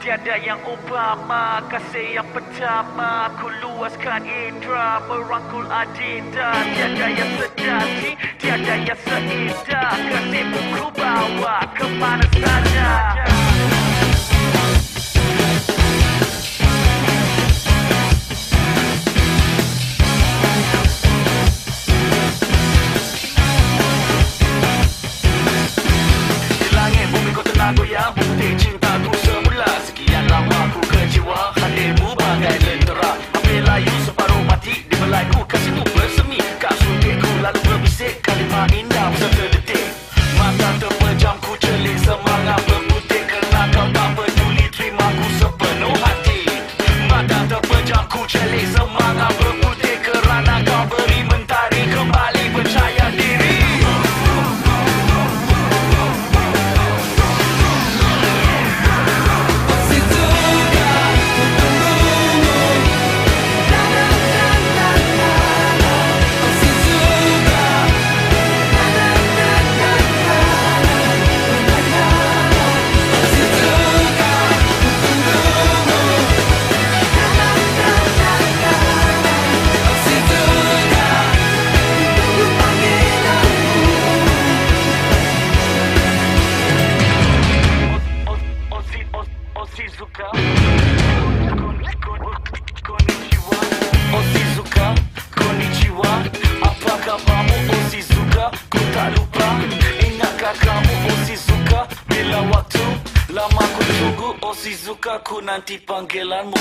Tiada yang Obama Kasih yang pertama. Ku luaskan indera Merangkul adinda. Tiada yang sedati Tiada yang seindah. Kasihmu ku bawa Kemana saja. semana Shizuka kunanti pangelanmu